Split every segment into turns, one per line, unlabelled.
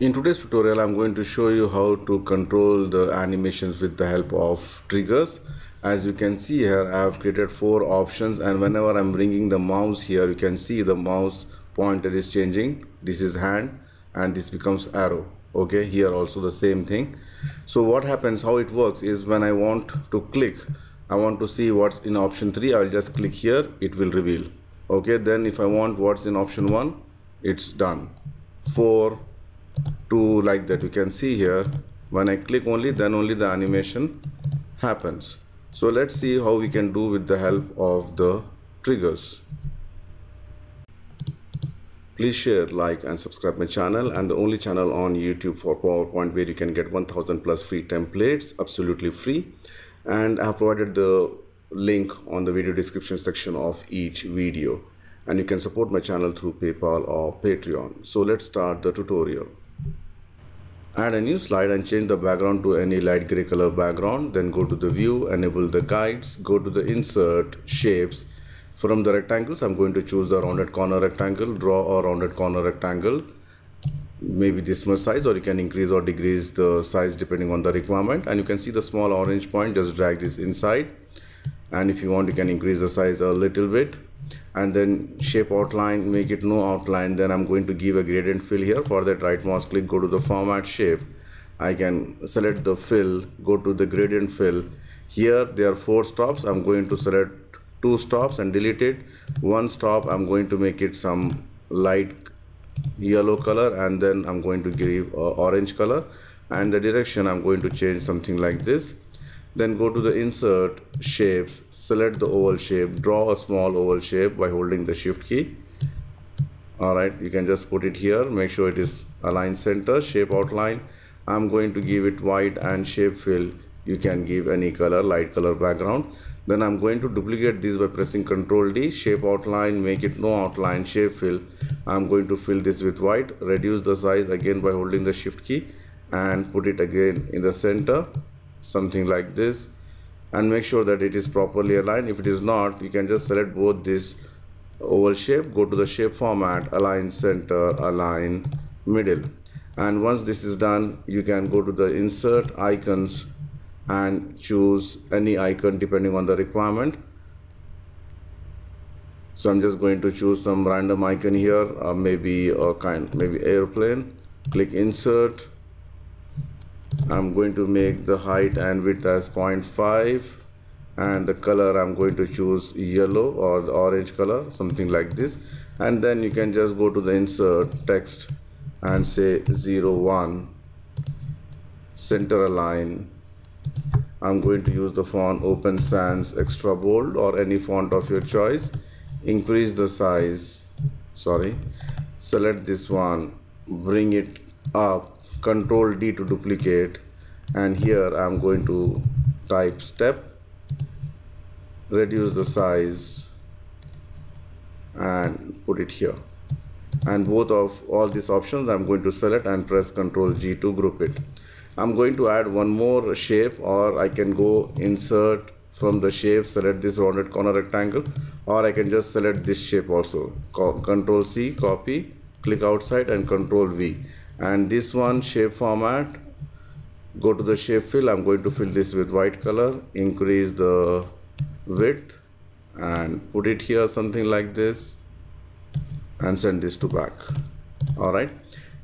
In today's tutorial, I'm going to show you how to control the animations with the help of triggers. As you can see here, I have created four options and whenever I'm bringing the mouse here, you can see the mouse pointer is changing. This is hand and this becomes arrow. Okay, here also the same thing. So what happens, how it works is when I want to click, I want to see what's in option 3, I'll just click here, it will reveal. Okay, then if I want what's in option 1, it's done. 4, to like that you can see here. When I click only then only the animation happens. So let's see how we can do with the help of the triggers. Please share like and subscribe my channel and the only channel on youtube for powerpoint where you can get 1000 plus free templates absolutely free. And i have provided the link on the video description section of each video and you can support my channel through paypal or patreon. So let's start the tutorial. Add a new slide and change the background to any light gray color background. Then go to the view enable the guides go to the insert shapes. From the rectangles i'm going to choose the rounded corner rectangle draw a rounded corner rectangle. Maybe this much size or you can increase or decrease the size depending on the requirement. And you can see the small orange point just drag this inside. And if you want you can increase the size a little bit and then shape outline make it no outline then I'm going to give a gradient fill here for that right mouse click go to the format shape. I can select the fill go to the gradient fill. Here there are four stops. I'm going to select two stops and delete it. One stop I'm going to make it some light yellow color and then I'm going to give uh, orange color. And the direction I'm going to change something like this then go to the insert shapes select the oval shape draw a small oval shape by holding the shift key. All right you can just put it here. Make sure it is align center shape outline. I'm going to give it white and shape fill. You can give any color light color background. Then i'm going to duplicate this by pressing ctrl d shape outline make it no outline shape fill. I'm going to fill this with white reduce the size again by holding the shift key and put it again in the center something like this and make sure that it is properly aligned. If it is not you can just select both this oval shape go to the shape format align center align middle. And once this is done you can go to the insert icons and choose any icon depending on the requirement. So i'm just going to choose some random icon here uh, maybe a kind maybe airplane. Click insert I'm going to make the height and width as 0.5 and the color I'm going to choose yellow or orange color something like this. And then you can just go to the insert text and say 01 center align. I'm going to use the font Open Sans extra bold or any font of your choice. Increase the size sorry. Select this one. Bring it up control D to duplicate and here I'm going to type step reduce the size and put it here. And both of all these options I'm going to select and press ctrl G to group it. I'm going to add one more shape or I can go insert from the shape select this rounded corner rectangle or I can just select this shape also. Control C copy click outside and control V and this one shape format go to the shape fill. I'm going to fill this with white color increase the width and put it here something like this and send this to back. All right?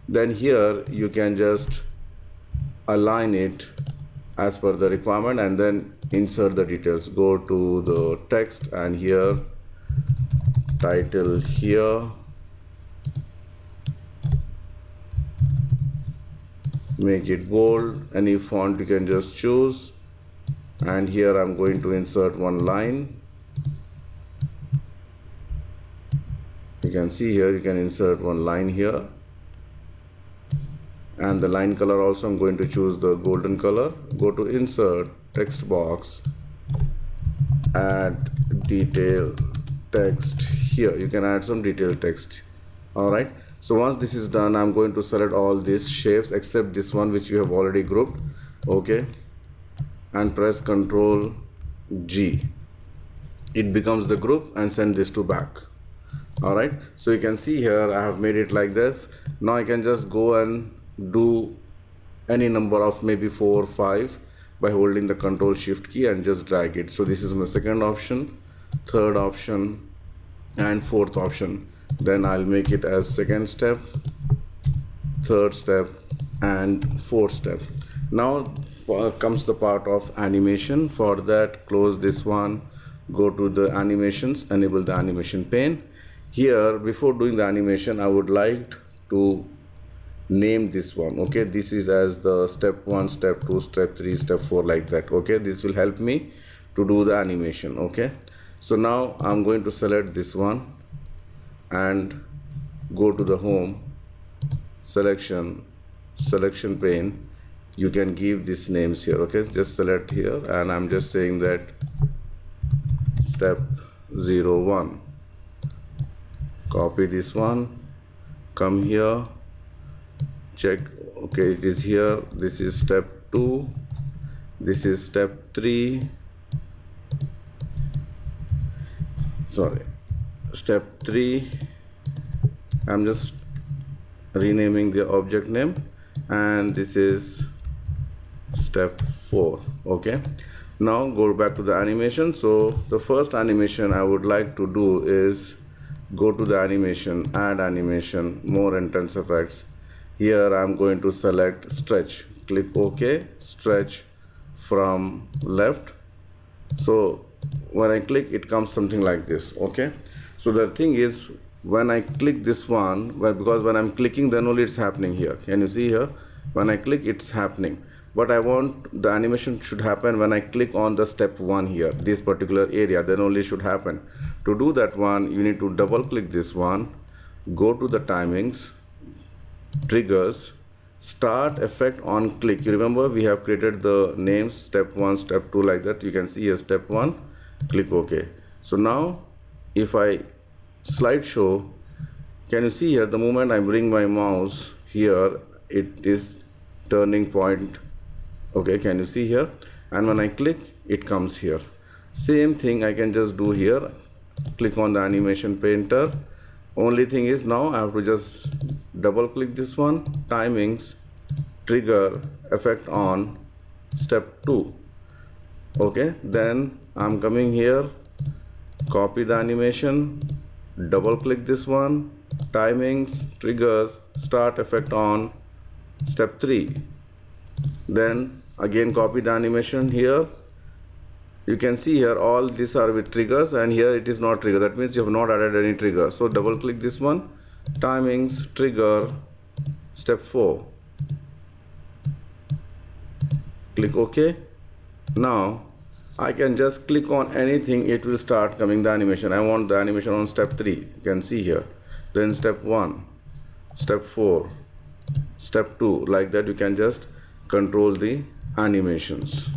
Then here you can just align it as per the requirement and then insert the details. Go to the text and here title here make it bold. Any font you can just choose. And here I'm going to insert one line. You can see here you can insert one line here. And the line color also I'm going to choose the golden color. Go to insert text box add detail text here. You can add some detail text all right so once this is done i'm going to select all these shapes except this one which we have already grouped okay? And press ctrl g. It becomes the group and send this to back. All right so you can see here i have made it like this. Now i can just go and do any number of maybe four or five by holding the control shift key and just drag it. So this is my second option third option and fourth option then I'll make it as second step third step and fourth step. Now uh, comes the part of animation. For that close this one go to the animations enable the animation pane. Here before doing the animation I would like to name this one okay? This is as the step 1 step 2 step 3 step 4 like that okay? This will help me to do the animation okay? So now I'm going to select this one and go to the home selection selection pane. You can give these names here okay? Just select here and I'm just saying that step 01 copy this one come here check okay it is here this is step 2 this is step 3 sorry step 3 I'm just renaming the object name and this is step 4 okay? Now go back to the animation. So the first animation I would like to do is go to the animation add animation more entrance effects. Here I'm going to select stretch. Click OK stretch from left. So when I click it comes something like this okay so the thing is when I click this one well, because when I'm clicking then only it's happening here. Can you see here? When I click it's happening. But I want the animation should happen when I click on the step one here this particular area then only should happen. To do that one you need to double click this one go to the timings triggers start effect on click. You remember we have created the names step 1 step 2 like that. You can see here step 1 click ok. So now if I slideshow can you see here the moment I bring my mouse here it is turning point. Okay can you see here? And when I click it comes here. Same thing I can just do here. Click on the animation painter. Only thing is now I have to just double click this one. Timings trigger effect on step 2 okay then I'm coming here copy the animation. Double click this one. Timings triggers start effect on. Step 3 then again copy the animation here. You can see here all these are with triggers and here it is not trigger. That means you have not added any trigger. So double click this one. Timings trigger. Step 4 click ok. Now I can just click on anything it will start coming the animation. I want the animation on step 3 you can see here. Then step 1 step 4 step 2 like that you can just control the animations